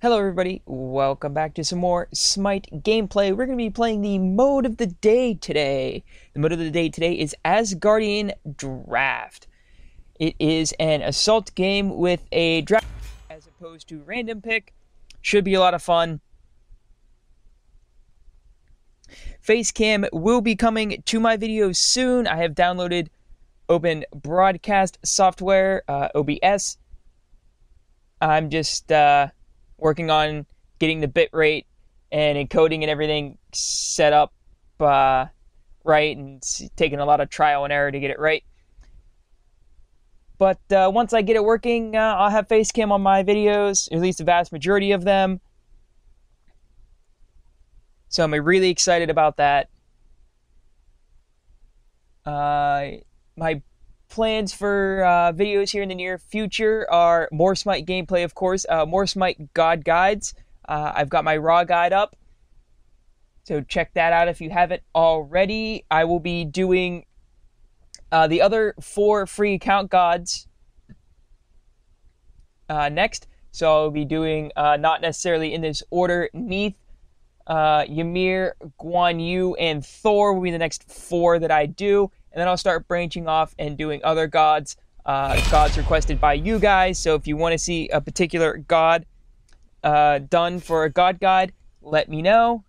Hello everybody, welcome back to some more Smite gameplay. We're going to be playing the mode of the day today. The mode of the day today is Asgardian Draft. It is an assault game with a draft as opposed to random pick. Should be a lot of fun. Facecam will be coming to my videos soon. I have downloaded Open Broadcast software, uh, OBS. I'm just... Uh, working on getting the bit rate and encoding and everything set up uh, right and taking a lot of trial and error to get it right. But uh, once I get it working, uh, I'll have Facecam on my videos, at least the vast majority of them. So I'm really excited about that. Uh, my plans for uh, videos here in the near future are more Smite gameplay, of course, uh, more Smite God guides. Uh, I've got my Ra guide up, so check that out if you haven't already. I will be doing uh, the other four free account gods uh, next. So I'll be doing uh, not necessarily in this order. Neith, Ymir, Guan Yu, and Thor will be the next four that I do and then I'll start branching off and doing other gods, uh, gods requested by you guys. So if you want to see a particular god uh, done for a god guide, let me know.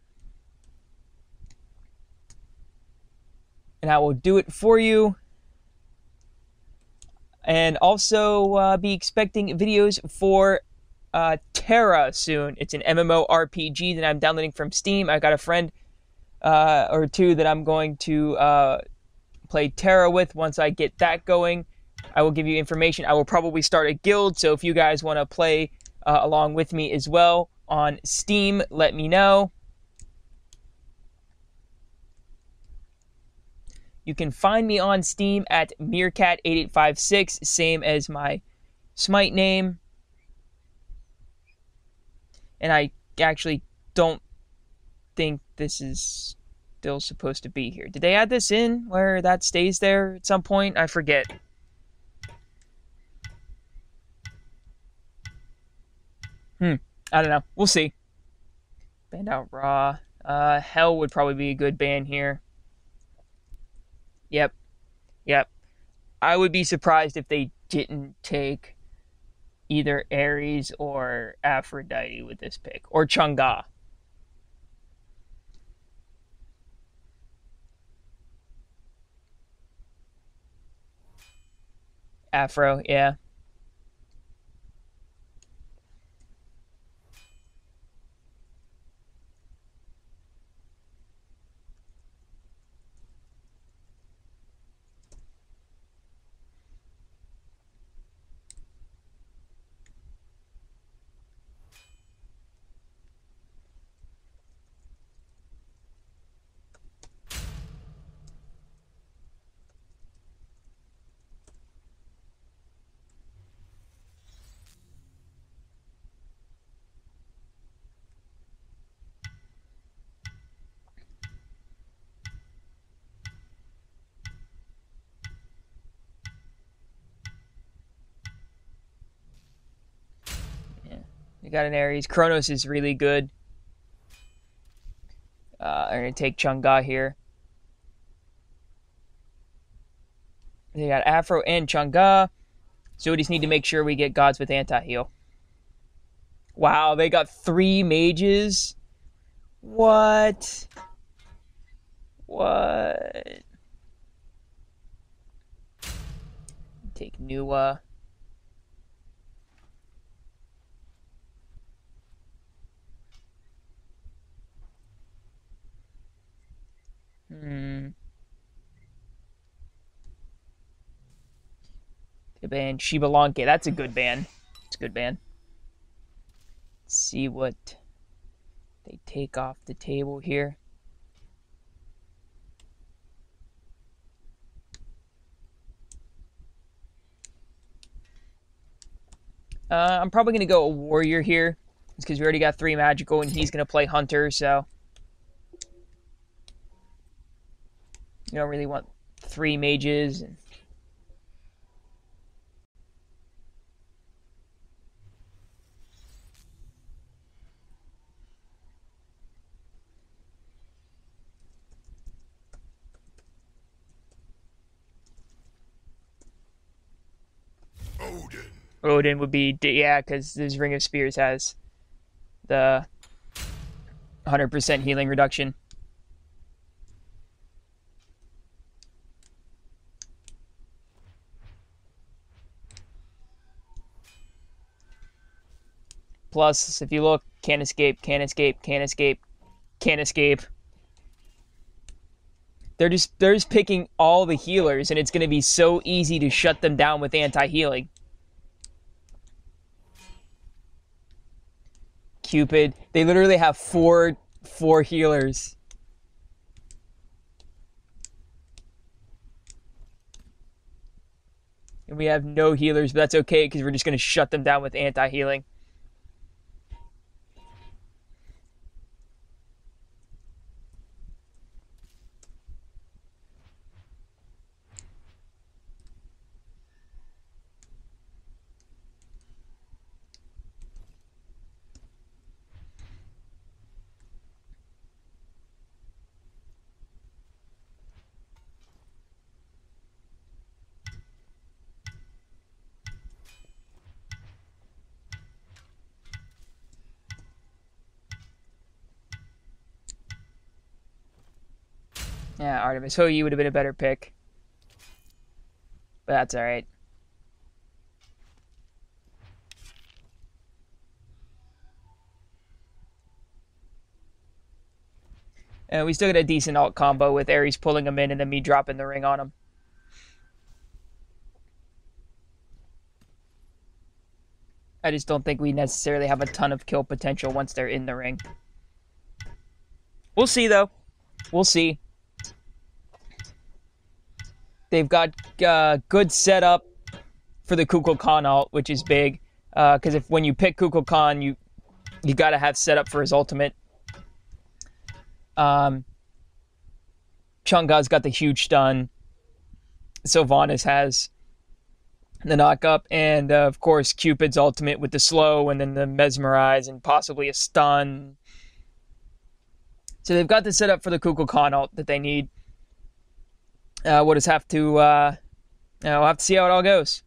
And I will do it for you. And also uh, be expecting videos for uh, TERA soon. It's an MMORPG that I'm downloading from Steam. I got a friend uh, or two that I'm going to uh, play TERA with once I get that going. I will give you information. I will probably start a guild, so if you guys want to play uh, along with me as well on Steam, let me know. You can find me on Steam at Meerkat8856, same as my Smite name. And I actually don't think this is still supposed to be here. Did they add this in where that stays there at some point? I forget. Hmm. I don't know. We'll see. Band out Ra. Uh, Hel would probably be a good band here. Yep. Yep. I would be surprised if they didn't take either Ares or Aphrodite with this pick, or Chang'e. Aphro, yeah. We got an Ares. Kronos is really good. Uh, I'm going to take Chang'e here. They got Aphro and Chang'e. So we just need to make sure we get gods with anti-heal. Wow, they got three mages? What? What? Take Nuwa. Hmm. The band. Xbalanque. That's a good band. It's a good band. Let's see what they take off the table here. Uh, I'm probably going to go a warrior here. because we already got three magical and he's going to play hunter, so... You don't really want three mages. And... Odin. Odin would be yeah, because his Ring of Spears has the 100% healing reduction. Plus, if you look, can't escape, can't escape, can't escape, can't escape. They're just they're just picking all the healers, and it's going to be so easy to shut them down with anti-healing. Cupid, they literally have four four healers. And we have no healers, but that's okay because we're just going to shut them down with anti-healing. Yeah, Artemis. You would have been a better pick. But that's alright. And we still get a decent ult combo with Ares pulling him in and then me dropping the ring on him. I just don't think we necessarily have a ton of kill potential once they're in the ring. We'll see, though. We'll see. They've got uh, good setup for the Kukulkan ult, which is big. Because uh, if when you pick Kukulkan, you you got to have setup for his ultimate. Um, Chang'e's got the huge stun. Sylvanus has the knock up, and uh, of course Cupid's ultimate with the slow, and then the mesmerize, and possibly a stun. So they've got the setup for the Kukulkan ult that they need uh, we'll just have to, uh, you know, we'll have to see how it all goes.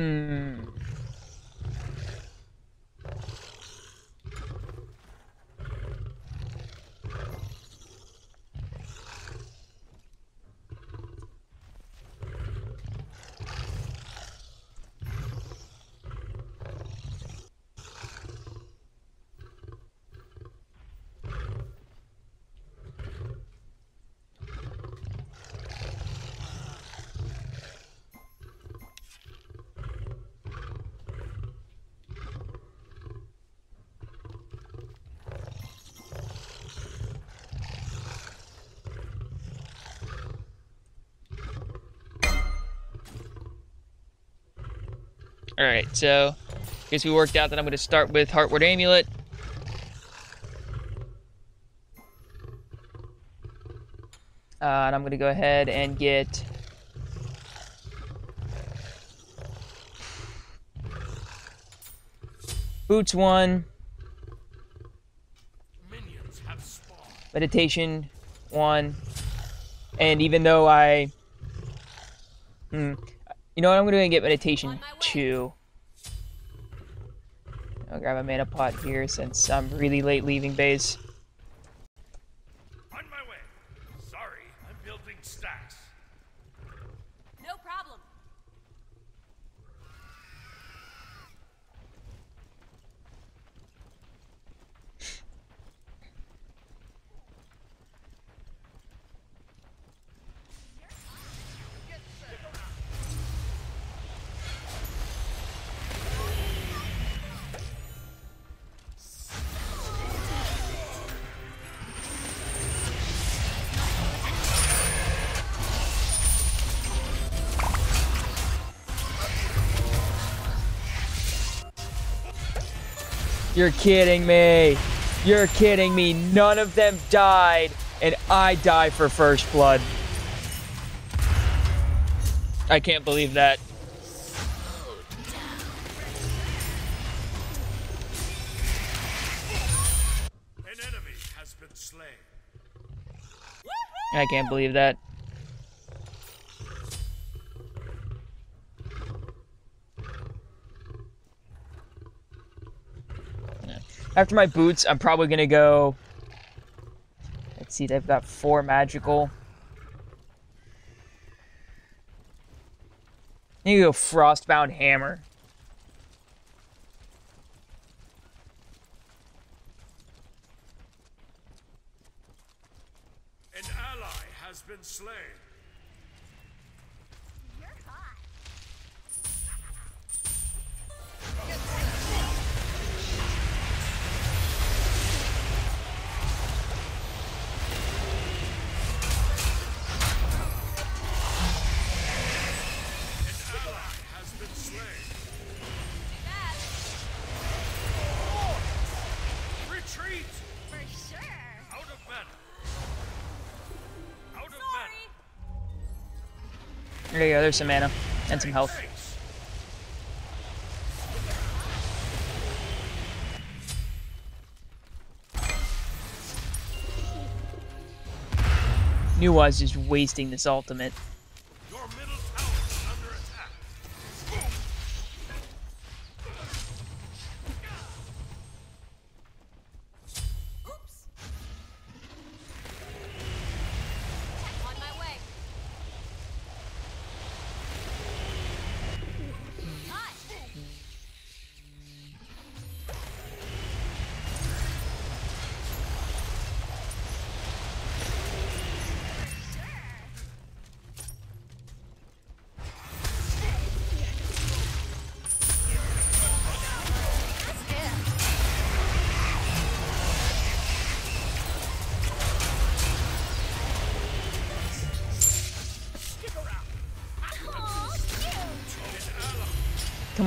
Hmm. Alright, so I guess we worked out that I'm going to start with Heartward Amulet. Uh, and I'm going to go ahead and get Boots 1, Meditation 1, and even though I... Hmm, you know what? I'm going to get meditation two. I'll grab a mana pot here since I'm really late leaving base. You're kidding me. You're kidding me. None of them died, and I die for first blood. I can't believe that. An enemy has been slain. I can't believe that. After my boots, I'm probably gonna go. Let's see, they've got four magical. I need to go Frostbound Hammer. There you go, there's some mana and some health. I just wasting this ultimate.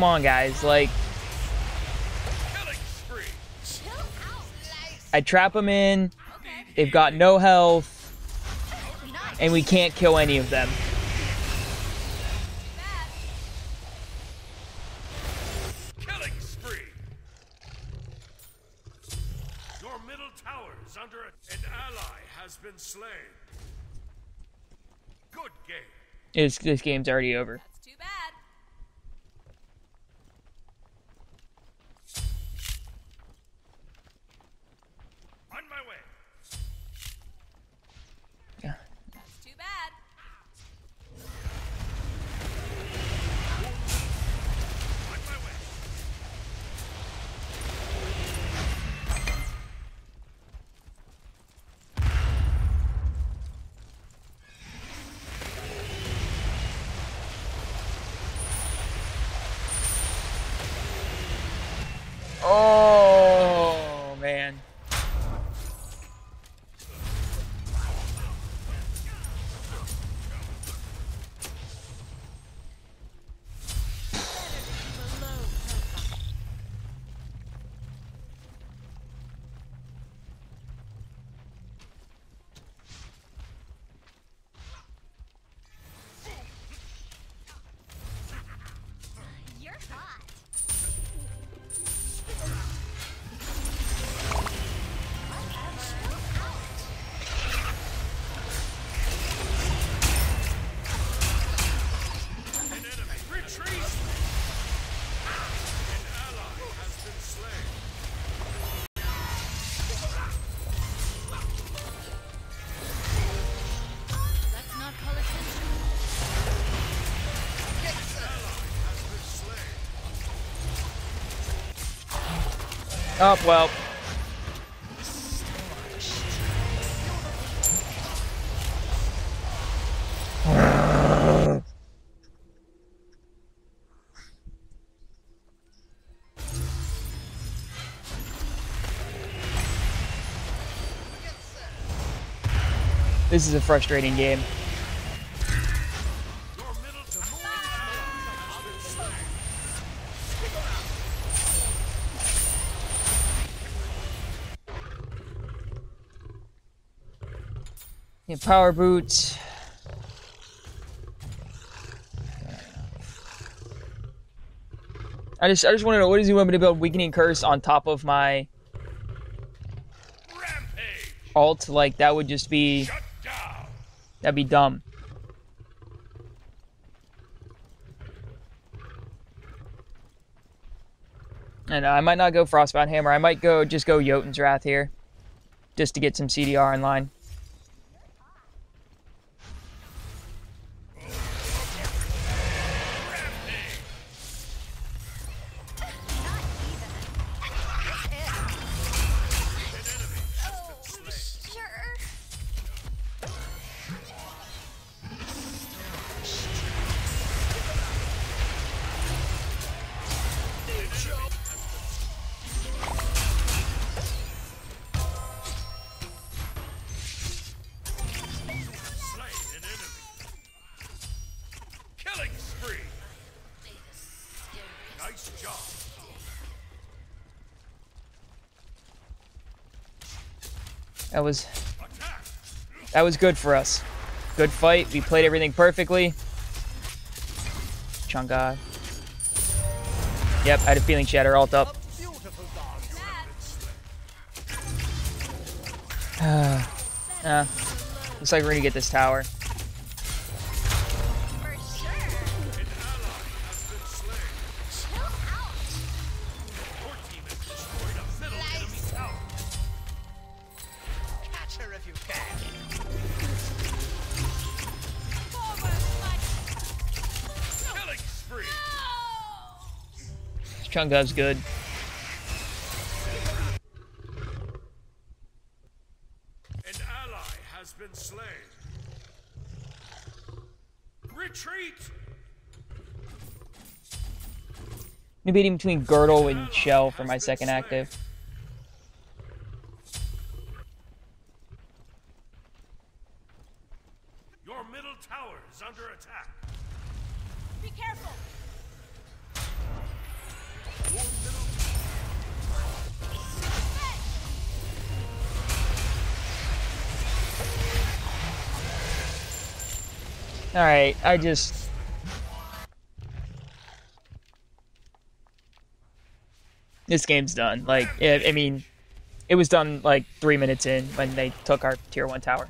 Come on, guys. Like, Killing spree. Chill out. I trap them in. They've got no health, and we can't kill any of them. Bad. Killing spree. Your middle Oh well. This is a frustrating game. Power boots. I just I just want to know what does he want me to build weakening curse on top of my Rampage! ult? Like that would just be that'd be dumb. And I might not go Frostbound Hammer. I might go just go Jotun's Wrath here, just to get some CDR in line. That was that was good for us. Good fight. We played everything perfectly. Chunga. Yep, I had a feeling she had her ult up. Bad. Uh, looks like we're gonna get this tower. My- Chunga's good. An ally has been slain! Retreat! Debating between Girdle and Shell for my second active. Alright, I just. This game's done. Like, I mean, it was done like three minutes in when they took our tier 1 tower.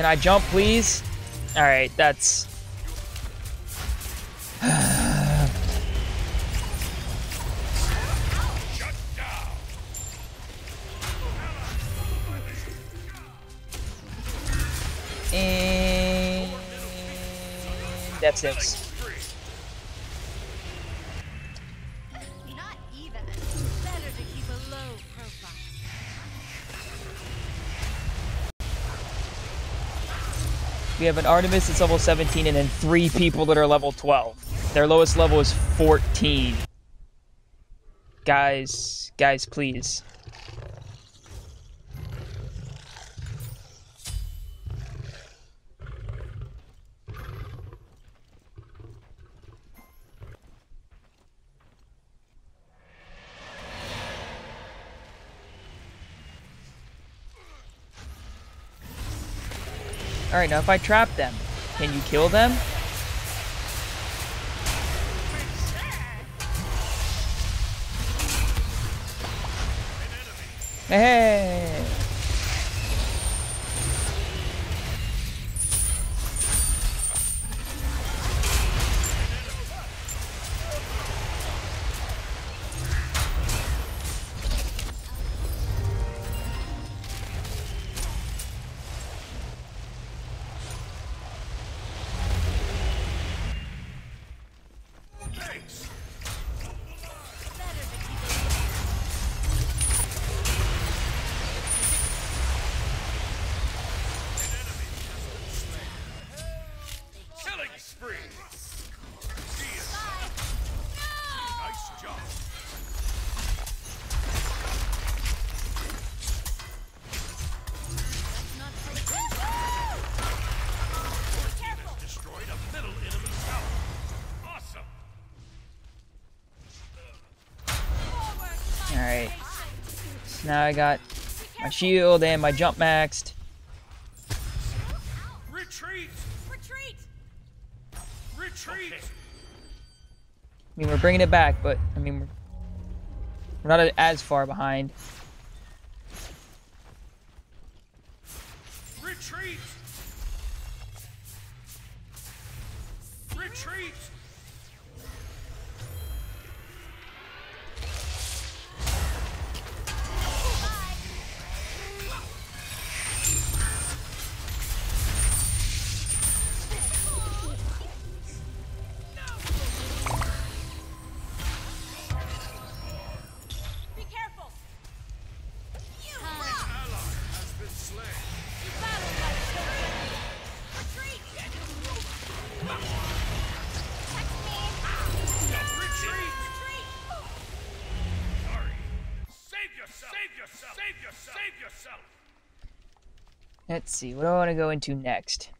Can I jump, please? Alright, that's. And. That's six. We have an Artemis that's level 17 and then three people that are level 12. Their lowest level is 14. Guys, guys, please. If I trap them, can you kill them? Hey! Now I got my shield and my jump maxed. Retreat! Retreat! Retreat! I mean, we're bringing it back, but I mean, we're, we're not as far behind. Let's see, what do I want to go into next?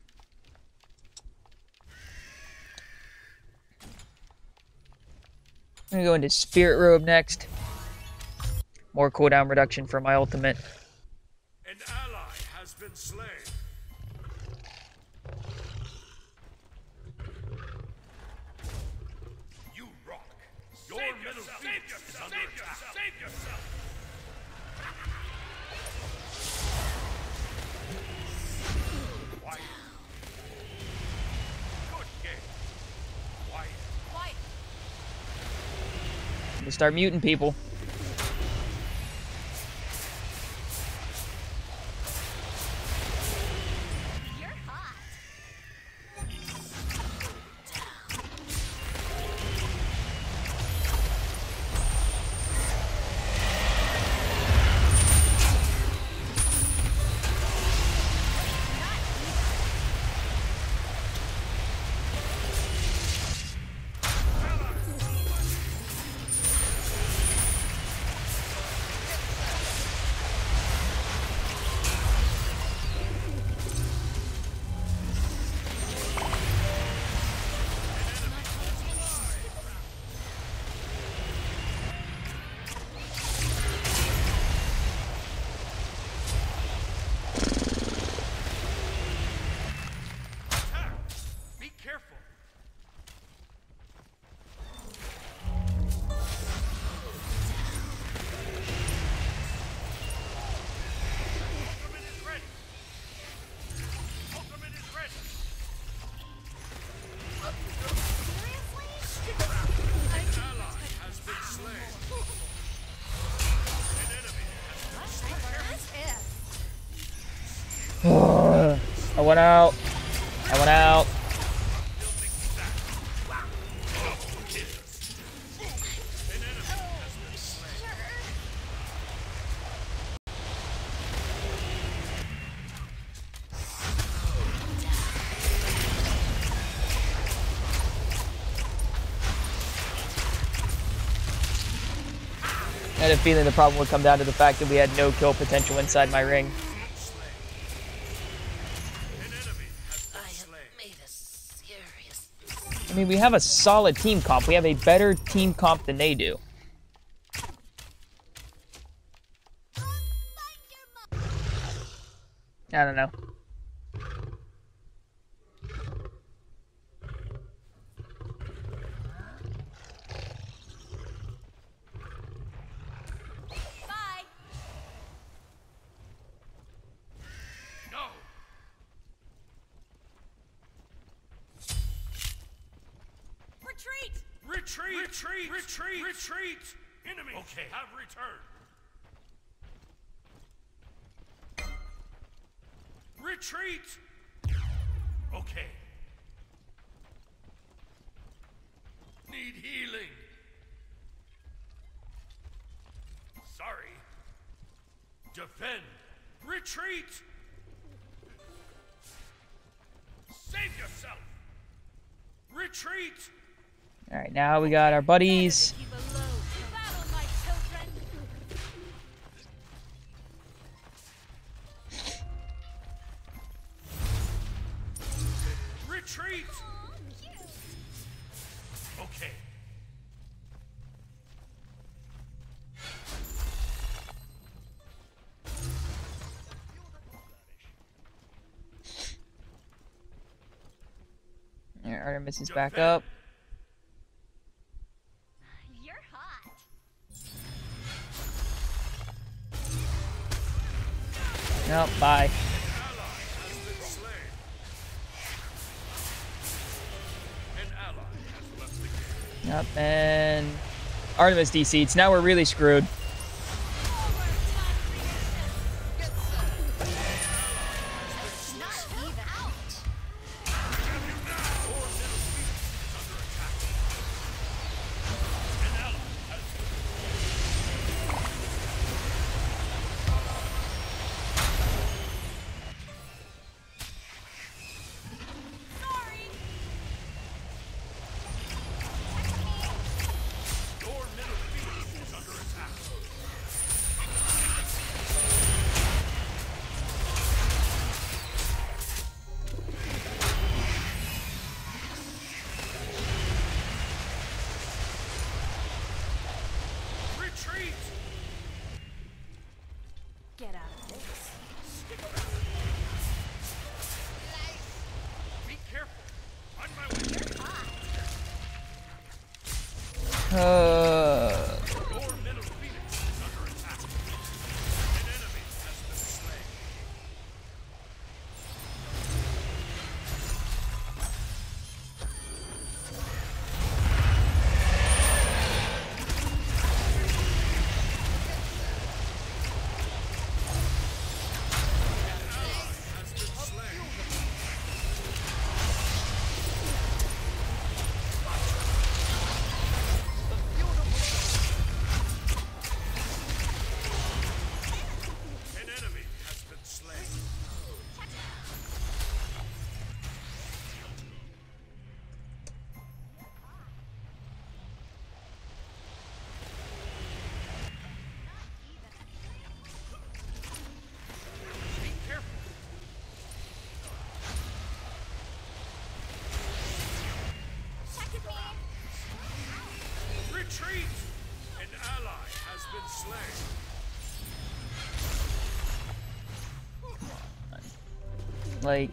I'm gonna go into Spirit Robe next. More cooldown reduction for my ultimate. An ally has been slain. Start muting people. Feeling the problem would come down to the fact that we had no kill potential inside my ring. I mean, we have a solid team comp. We have a better team comp than they do. I don't know. Bye! No. Retreat! Retreat! Retreat! Retreat! Enemies okay. have returned. Retreat! Okay. Need healing. Sorry. Defend. Retreat! Save yourself! Retreat! Alright, now we got our buddies. Retreat! Okay. Artemis is back up. Nope, bye. Yep, and Artemis DC'd. Now we're really screwed. Like,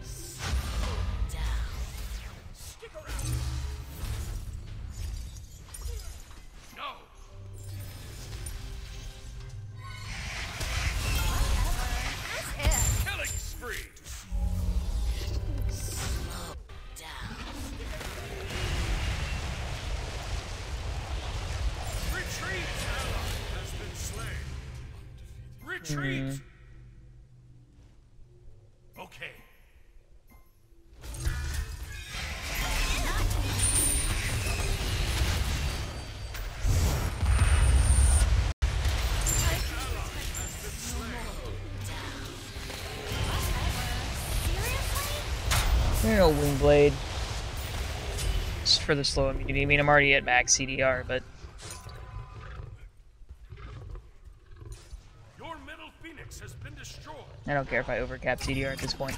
Blade. For the slow immunity. I mean, I'm already at max CDR, but... I don't care if I overcap CDR at this point.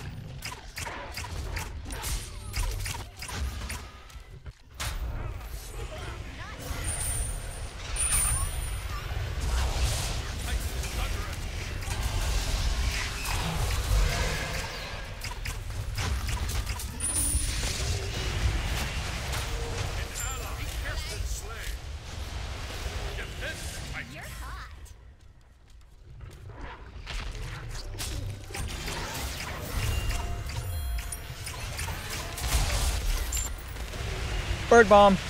word bomb.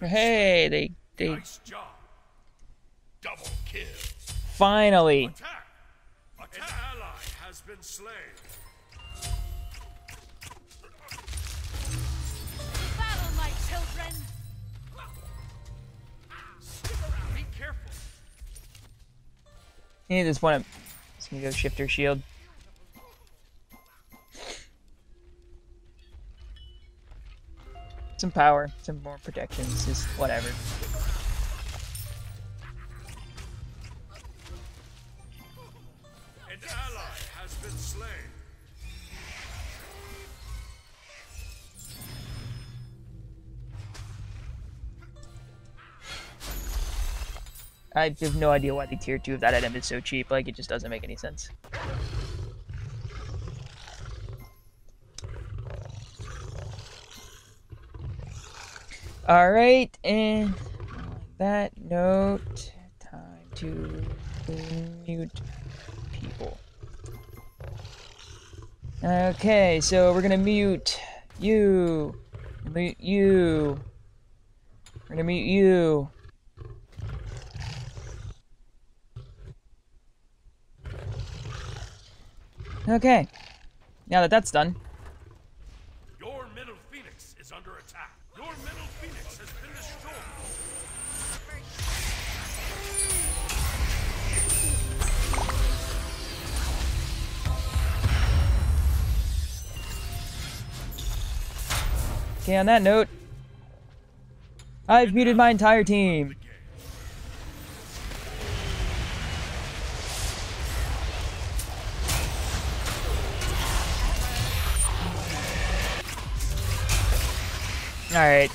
Hey, they they Nice job. Double kill. finally. Attack. Attack. An ally has been slain. Battle, my children! Stick around. Be careful. He just want to. Just gonna go shifter shield. Some power, some more protections, just whatever. An ally has been slain. I have no idea why the tier 2 of that item is so cheap. Like, it just doesn't make any sense. Alright, and on that note, time to mute people. Okay, so we're gonna mute you, mute you, we're gonna mute you. Okay. Now that that's done, okay, on that note, I've muted my entire team. Alright.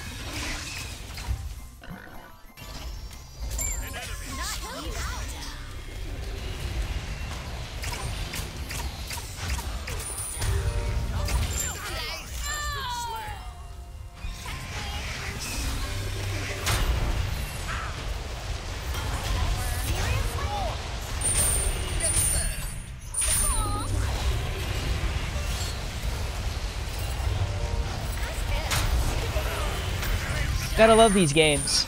Gotta love these games.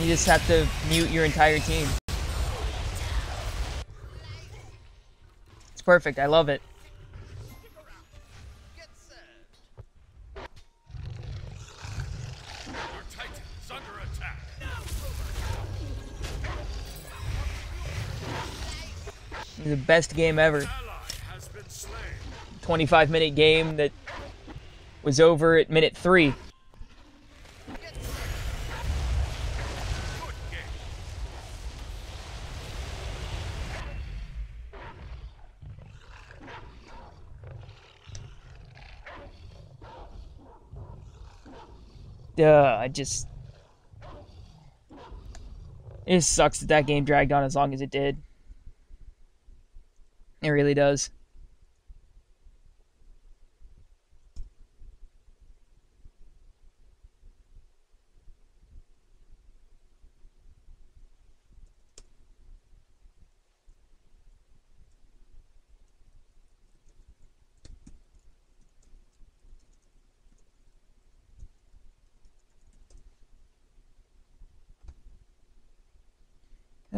You just have to mute your entire team. It's perfect. I love it. The best game ever. Ally has been slain. 25 minute game that was over at minute three. Duh, I just. It sucks that that game dragged on as long as it did. It really does.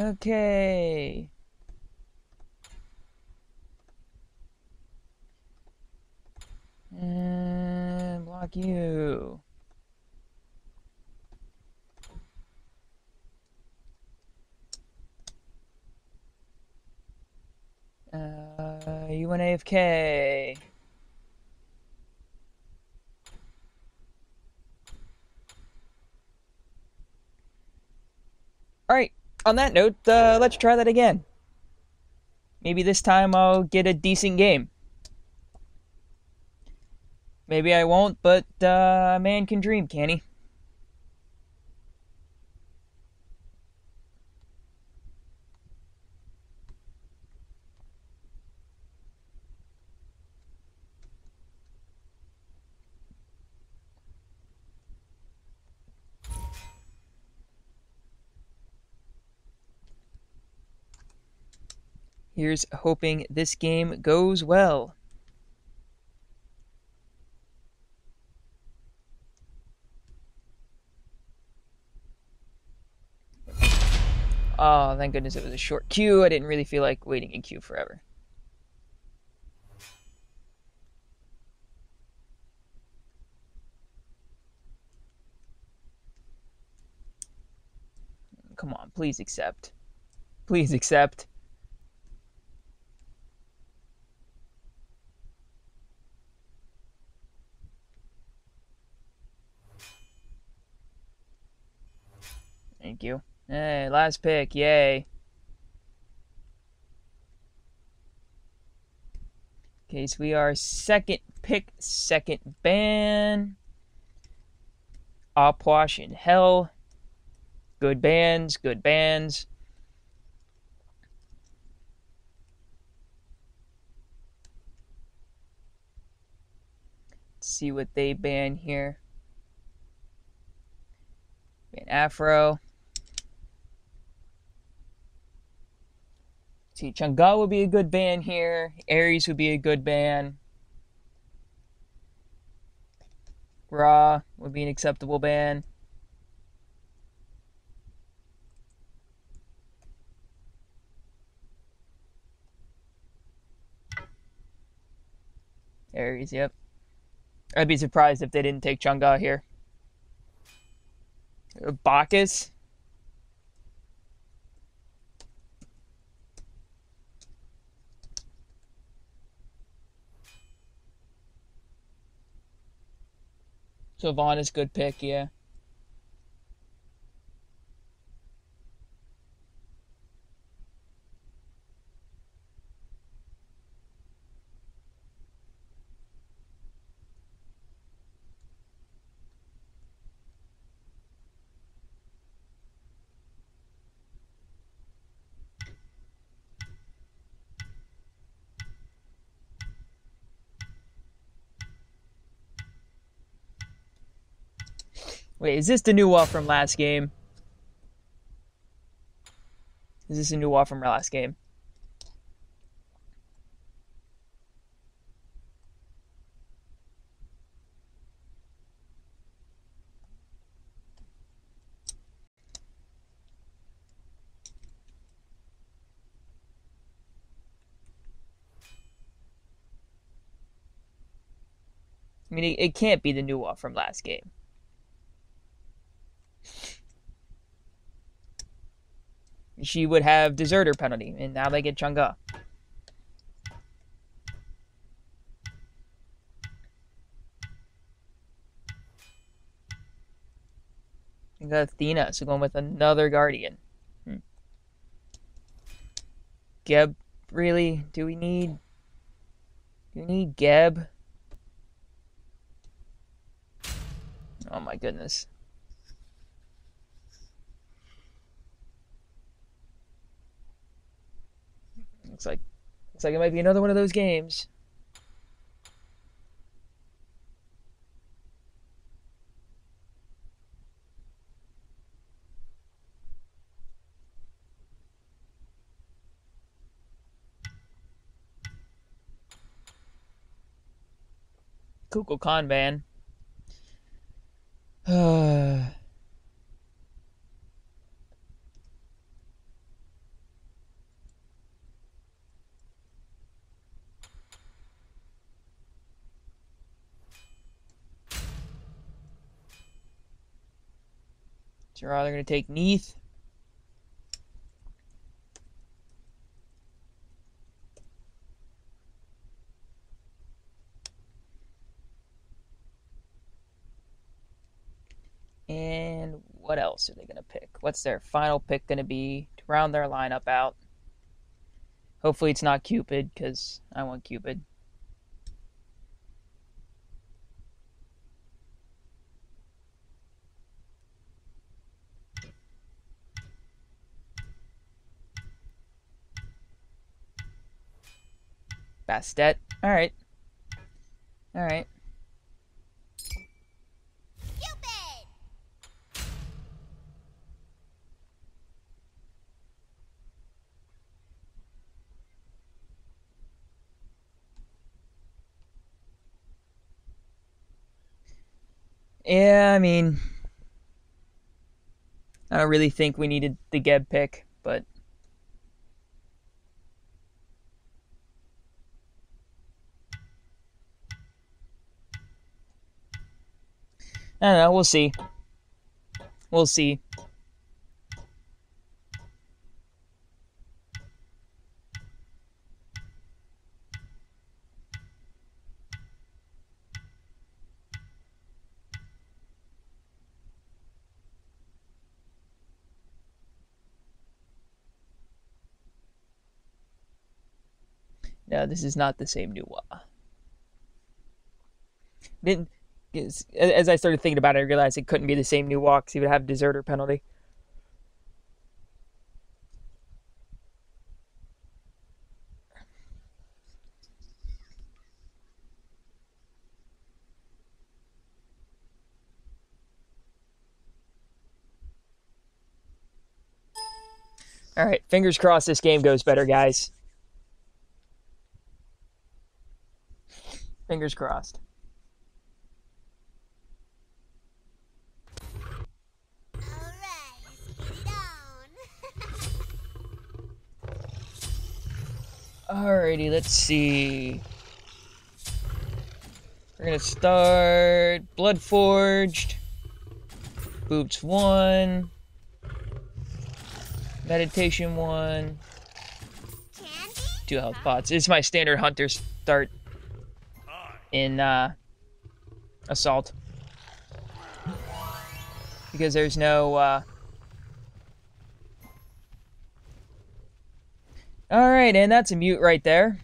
Okay. And block you. Uh, you went AFK. Alright, on that note, uh, let's try that again. Maybe this time I'll get a decent game. Maybe I won't, but uh, a man can dream, can he? Here's hoping this game goes well. Oh, thank goodness it was a short queue. I didn't really feel like waiting in queue forever. Come on, please accept. Please accept. You. Hey, last pick. Yay. Okay, so we are second pick, second ban. Opwash in Hel. Good bands, good bands. Let's see what they ban here. Ban Aphro. See, Chang'e would be a good band here. Ares would be a good band. Ra would be an acceptable band. Ares, yep. I'd be surprised if they didn't take Chang'e here. Bacchus. Is good pick, yeah. Wait, is this the Nuwa from last game? Is this a Nuwa from last game? I mean, it, it can't be the Nuwa from last game. She would have deserter penalty, and now they get Chang'e. We got Athena, so going with another Guardian. Hmm. Geb, really? Do we need? Do we need Geb? Oh my goodness. Looks like looks like it might be another one of those games. Kukulkan ban. Gerard, they're either going to take Neith. And what else are they going to pick? What's their final pick going to be to round their lineup out? Hopefully it's not Cupid, because I want Cupid. Bastet. Alright. Alright. Yeah, I mean, I don't really think we needed the Geb pick, but I don't know. We'll see. We'll see. No, this is not the same Nuwa. Didn't as I started thinking about it, I realized it couldn't be the same Nuwas. He would have deserter penalty. All right, fingers crossed this game goes better, guys. Fingers crossed. Alrighty, let's see. We're gonna start Blood Forged, Boots 1, Meditation 1, Candy? 2 health pots. It's my standard Hunter start in uh, Assault. Because there's no. Uh... Alright, and that's a mute right there.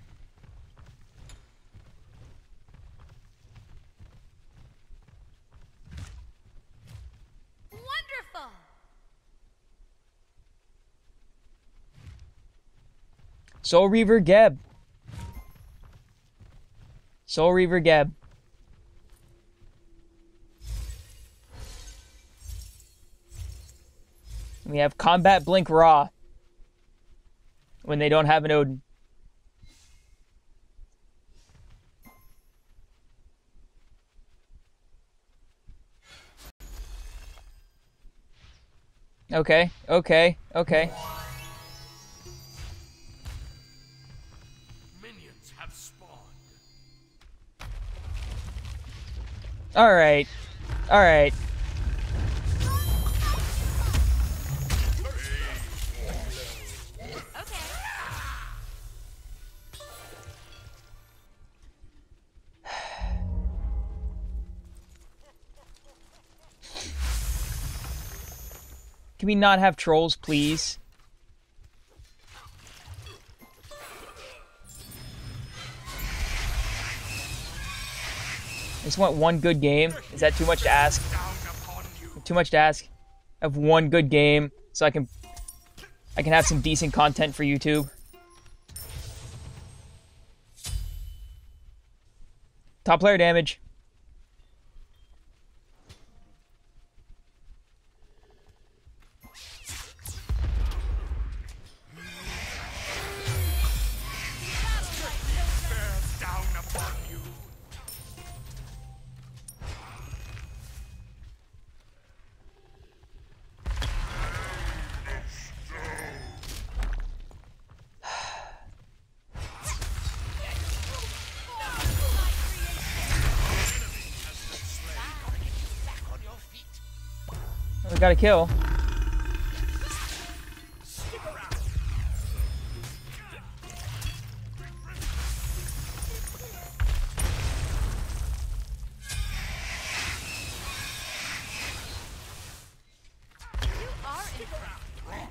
Wonderful! Soul Reaver Geb. Soul Reaver Geb. We have Combat Blink Ra. When they don't have an Odin. Okay, okay, okay. Minions have spawned. All right. All right. Can we not have trolls, please? I just want one good game. Is that too much to ask? Too much to ask? I have one good game so I can I can have some decent content for YouTube. Top player damage. Kill. You are in.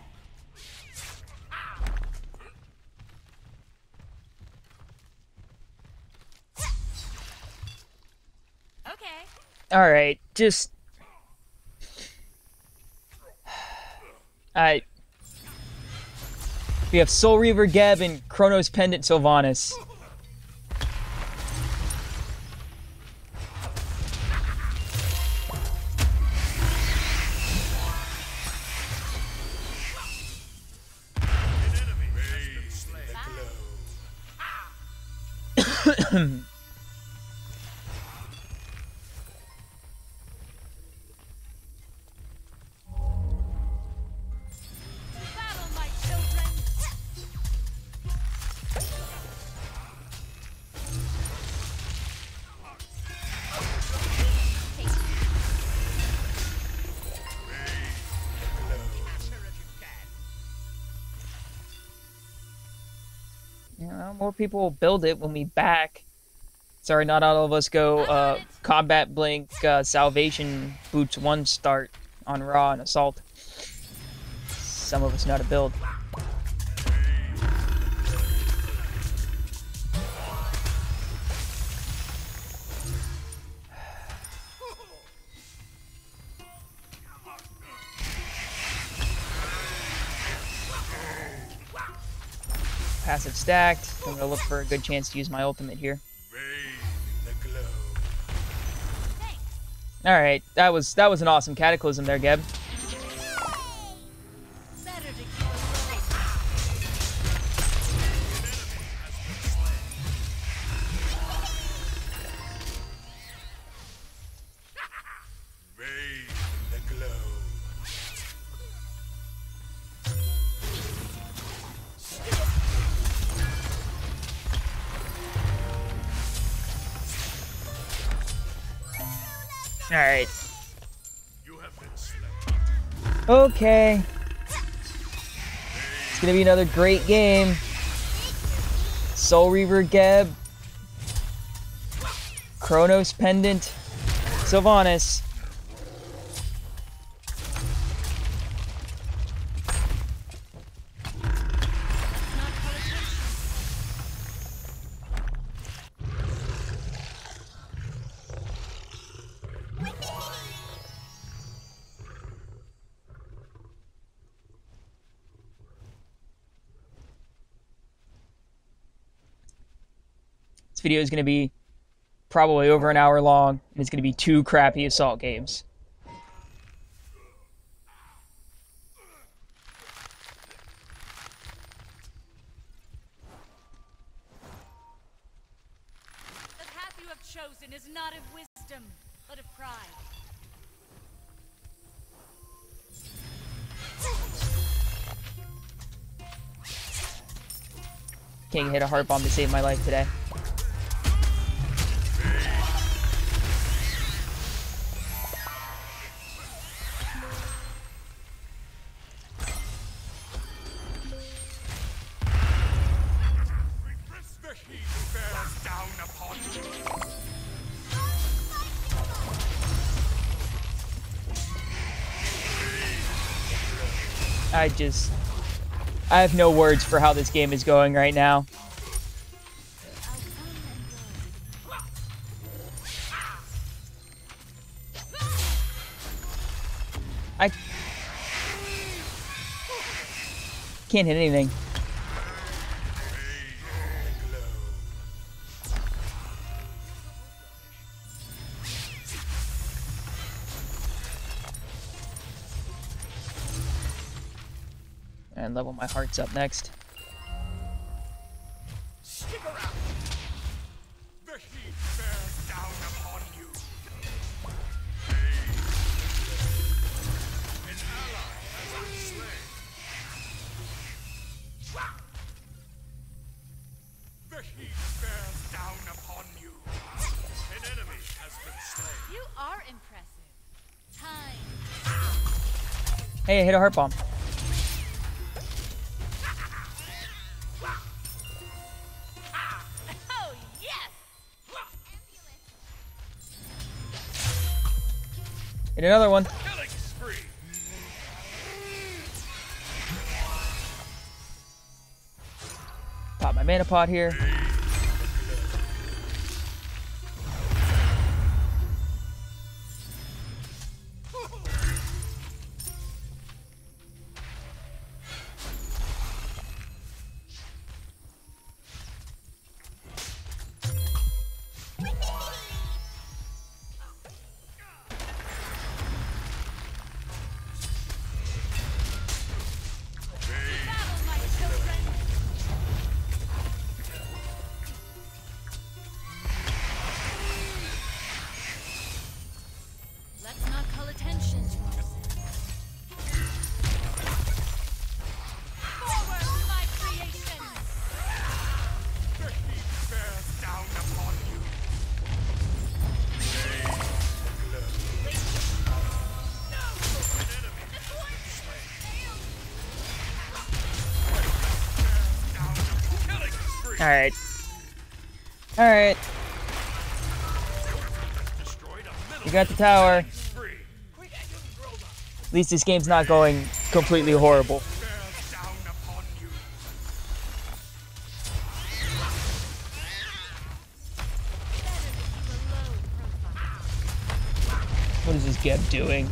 Okay. All right, just I. We have Soul Reaver Geb and Chronos Pendant Sylvanus. People will build it when we back. Sorry, not all of us go uh, combat blink uh, salvation boots one start on Ra and assault. Some of us know how to build. Passive stacked. I'm gonna look for a good chance to use my ultimate here. Bathe in the glow. All right, that was that was an awesome cataclysm there, Geb. All right. You have been slain. Okay. It's gonna be another great game. Soul Reaver Geb. Chronos Pendant. Sylvanus. Video is gonna be probably over an hour long, and it's gonna be two crappy assault games. The path you have chosen is not of wisdom, but of pride. Can't hit a heart bomb to save my life today. Just I have no words for how this game is going right now. I can't hit anything. And level my hearts up next. Stick around. The heat bears down upon you. An ally has been slain. The heat bears down upon you. An enemy has been slain. You are impressive. Time. Hey, I hit a heart bomb. Hit another one. Pop my mana pot here. Alright. Alright. We got the tower. At least this game's not going completely horrible. You. What is this Geb doing?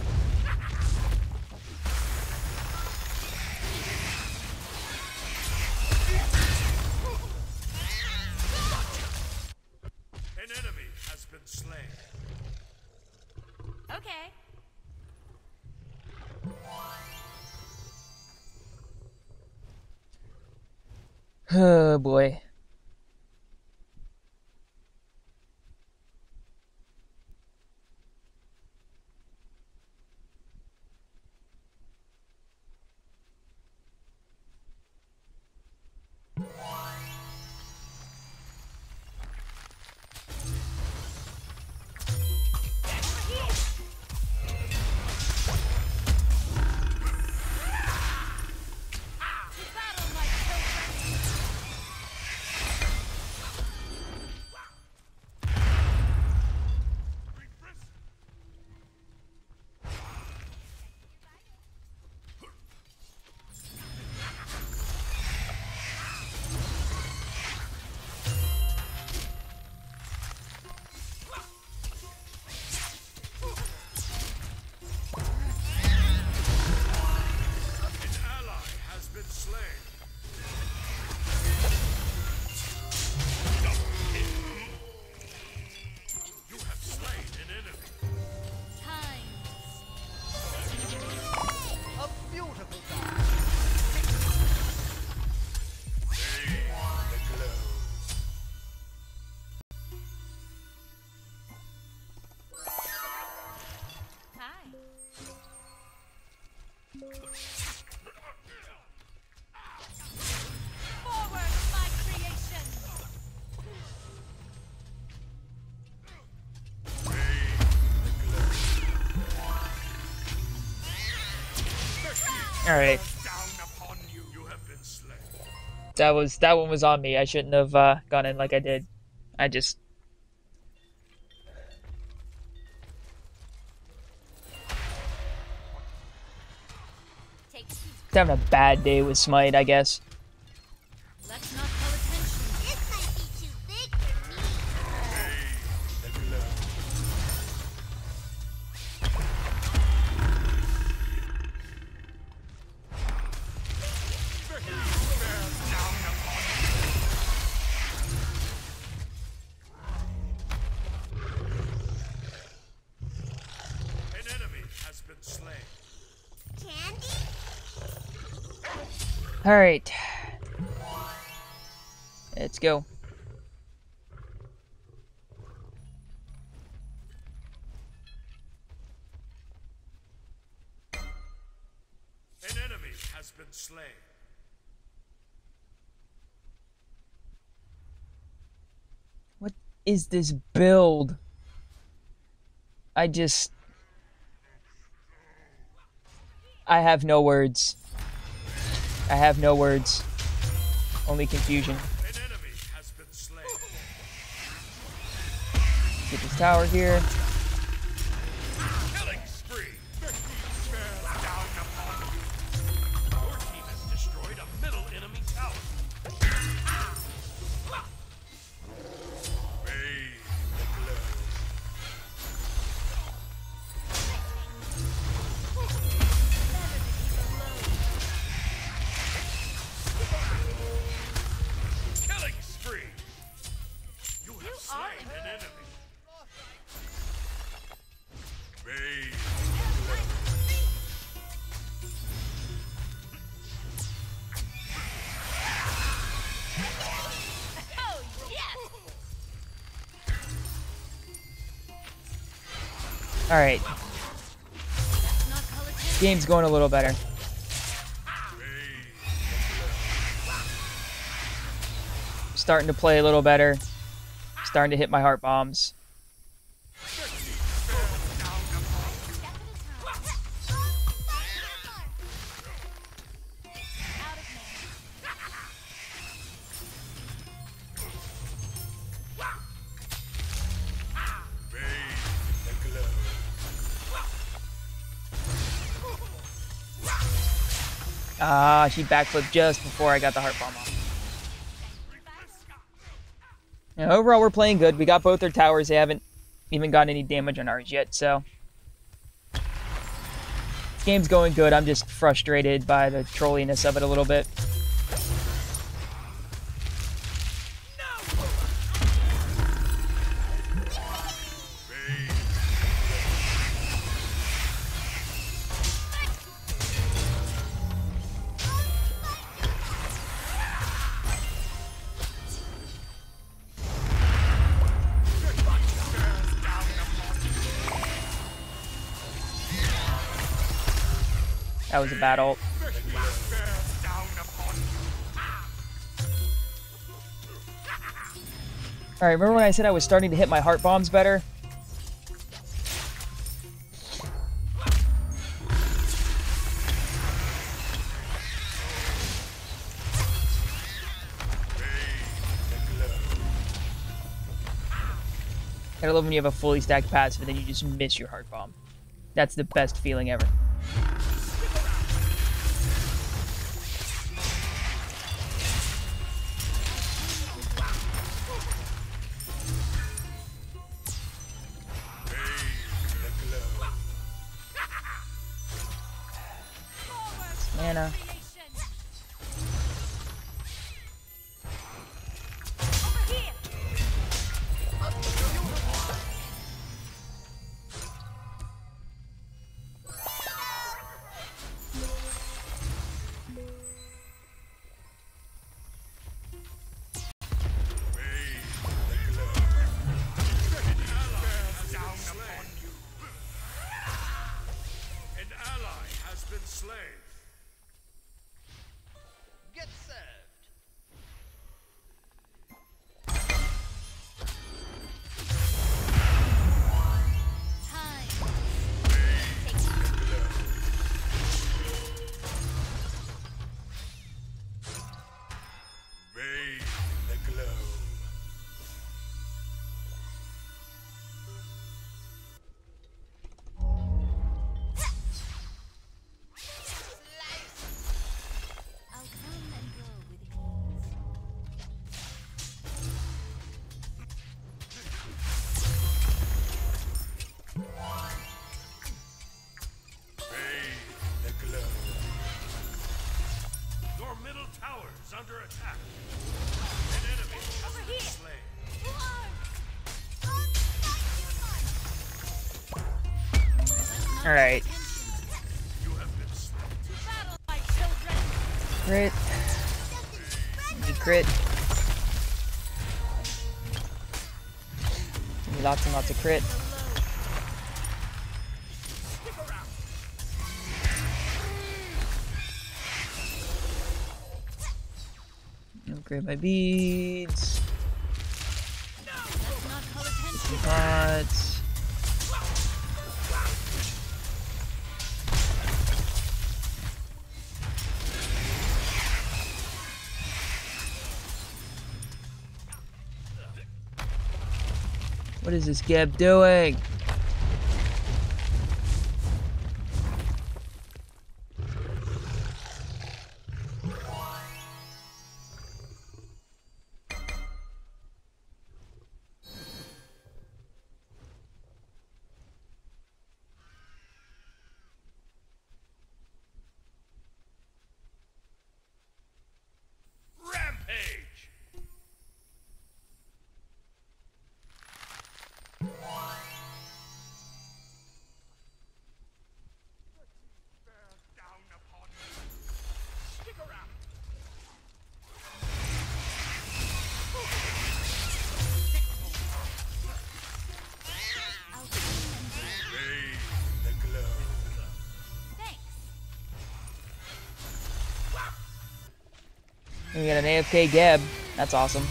Alright. That was that one was on me. I shouldn't have uh, gone in like I did. I just having a bad day with Smite, I guess. Alright. Let's go. An enemy has been slain. What is this build? I just. I have no words. I have no words. Only confusion. Get this tower here. Game's going a little better. Starting to play a little better. Starting to hit my heart bombs. She backflipped just before I got the heart bomb off. Yeah, overall, we're playing good. We got both their towers. They haven't even gotten any damage on ours yet, so. This game's going good. I'm just frustrated by the trolliness of it a little bit. That was a bad. Alright, remember when I said I was starting to hit my heart bombs better? I love when you have a fully stacked passive and then you just miss your heart bomb. That's the best feeling ever. Give crit. Lots and lots of crit. Upgrade my beads. Is this Geb doing? We got an AFK Geb. That's awesome.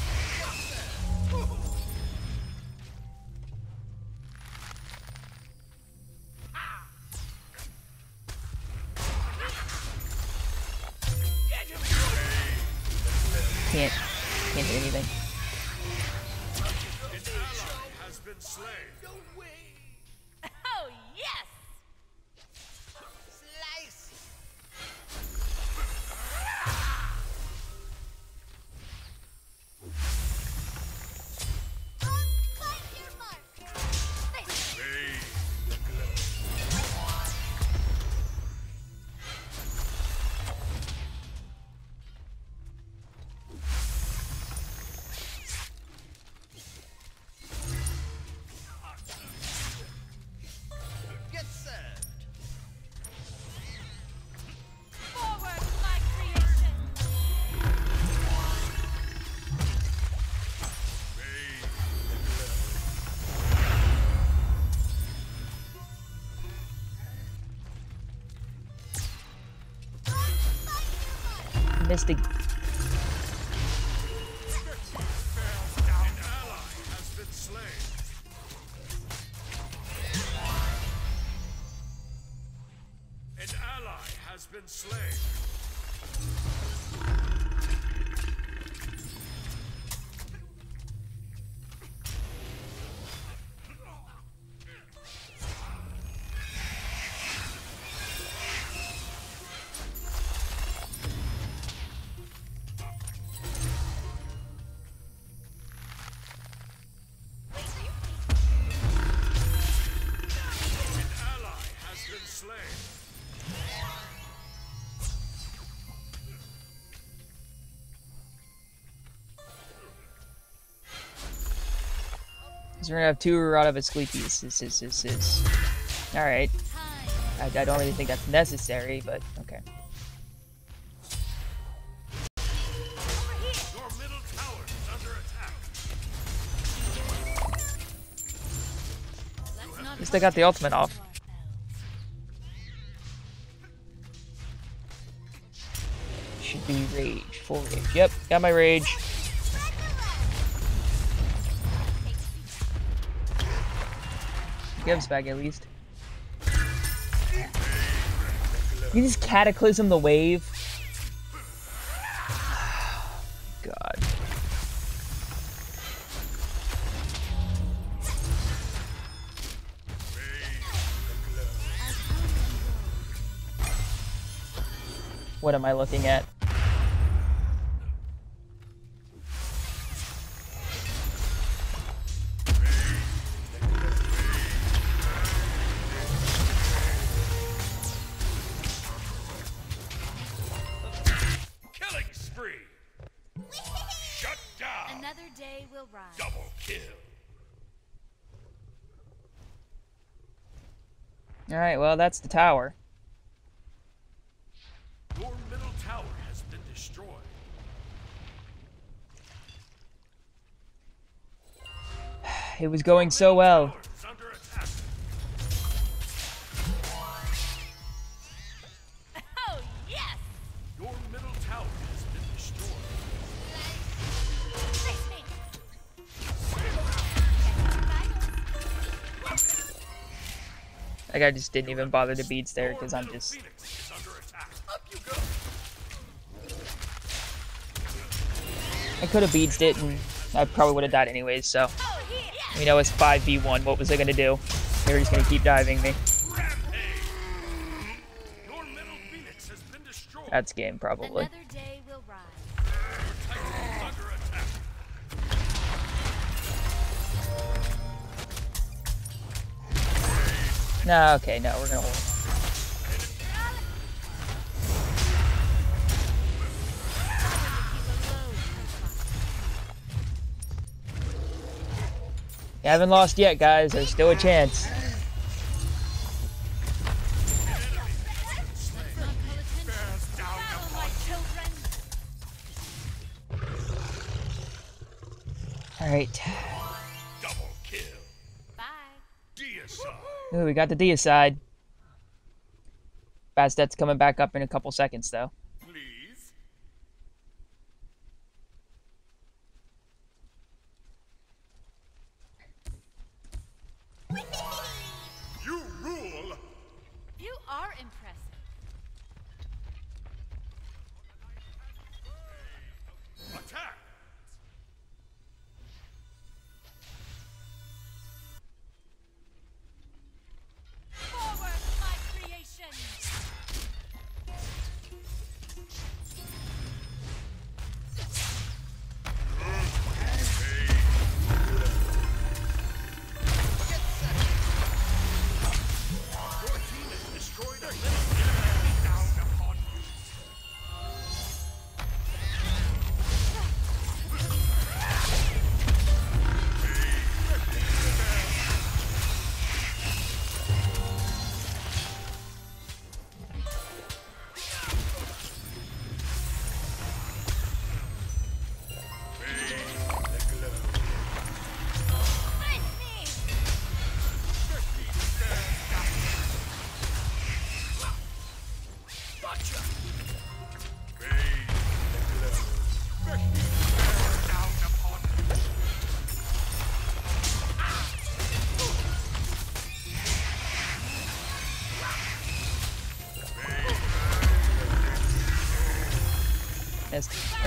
We're gonna have two Rod of Asclepius. This is this is. All right. I, I don't really think that's necessary, but okay. At least I got the ultimate off. Should be rage, full rage. Yep, got my rage. Gives back at least. You just cataclysm the wave. God. What am I looking at? Well, that's the tower. Your middle tower has been destroyed. It was going so well. Like, I just didn't even bother to beads there because I'm just. Phoenix is under attack. Up you go. I could have beatsed it and I probably would have died anyways, so. You know it's 5v1. What was I gonna do? They were just gonna keep diving me. Rampage. Your middle phoenix has been destroyed. That's game, probably. No, okay, no, we're gonna hold. You haven't lost yet, guys. There's still a chance. Alright. Double Ooh, we got the deicide. Bastet's coming back up in a couple seconds, though.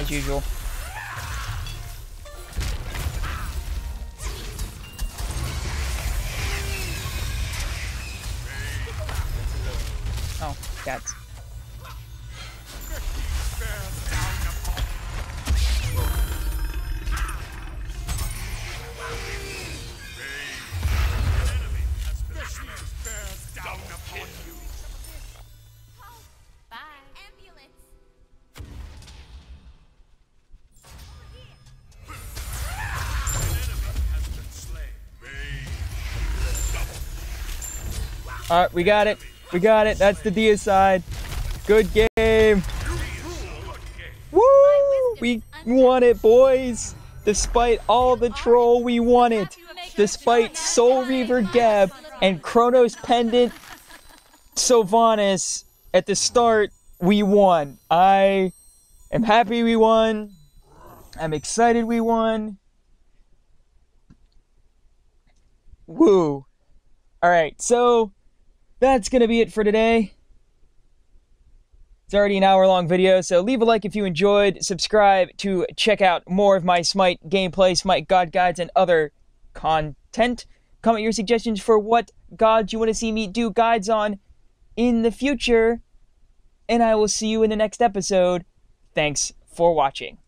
As usual. All right, we got it. We got it. That's the deicide. Good game. Woo! We won it, boys. Despite all the troll, we won it. Despite Soul Reaver Geb and Chronos Pendant Sylvanus at the start, we won. I am happy we won. I'm excited we won. Woo. Alright, so that's going to be it for today. It's already an hour long video, so leave a like if you enjoyed. Subscribe to check out more of my Smite gameplay, Smite God Guides, and other content. Comment your suggestions for what gods you want to see me do guides on in the future. And I will see you in the next episode. Thanks for watching.